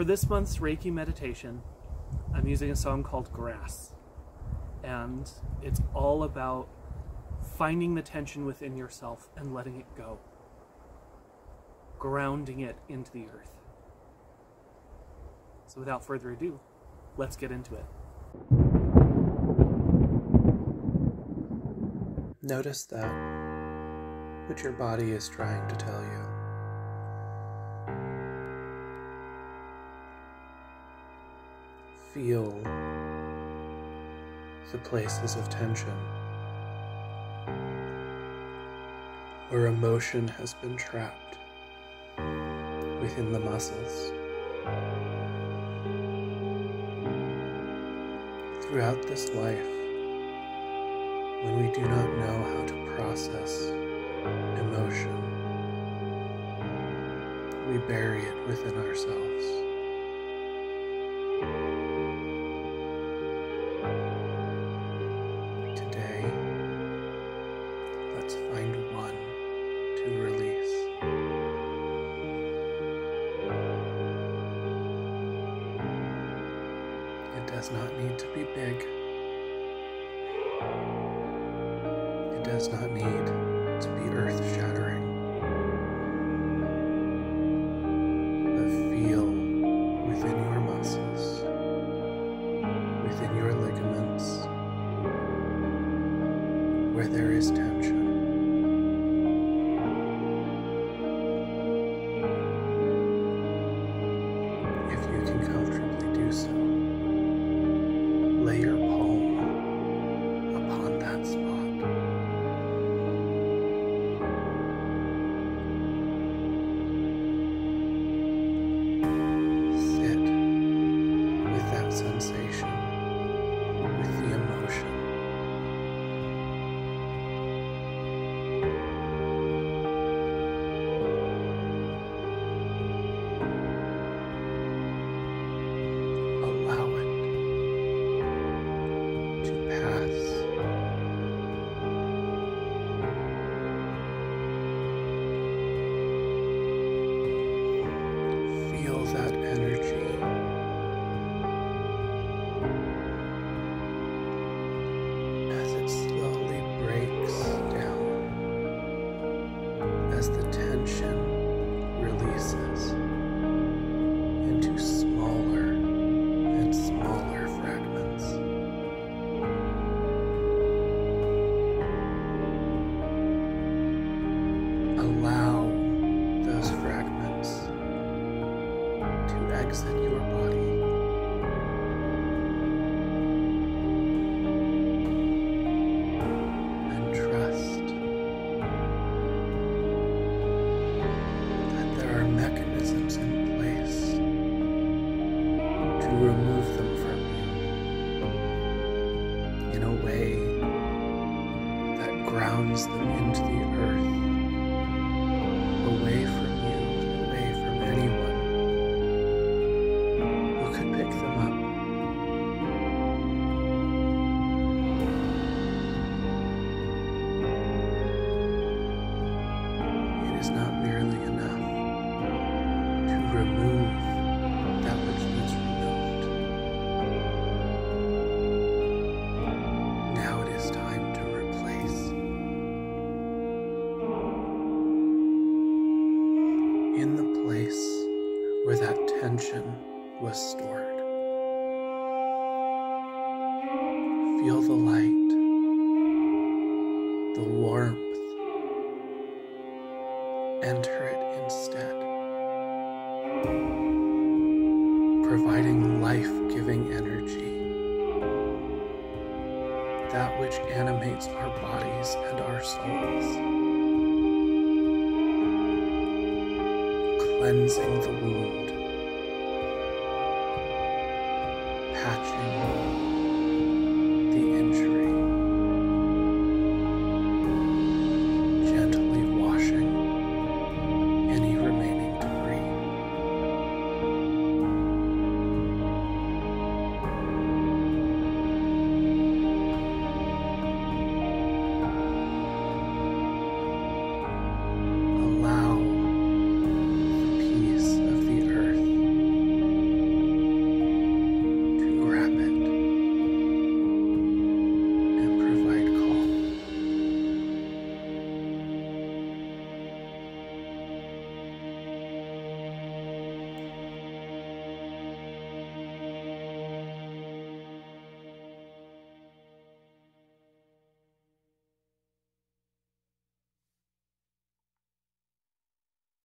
for this month's Reiki meditation, I'm using a song called Grass. And it's all about finding the tension within yourself and letting it go, grounding it into the earth. So, without further ado, let's get into it. Notice that what your body is trying to tell you. Feel the places of tension where emotion has been trapped within the muscles. Throughout this life, when we do not know how to process emotion, we bury it within ourselves. Does not need to be big. It does not need to be earth shattering. But feel within your muscles, within your ligaments, where there is tension. If you can comfortably do so, lay Allow those fragments to exit your body. And trust that there are mechanisms in place to remove In the place where that tension was stored, feel the light, the warmth. Enter it instead providing life giving energy, that which animates our bodies and our souls, cleansing the wound,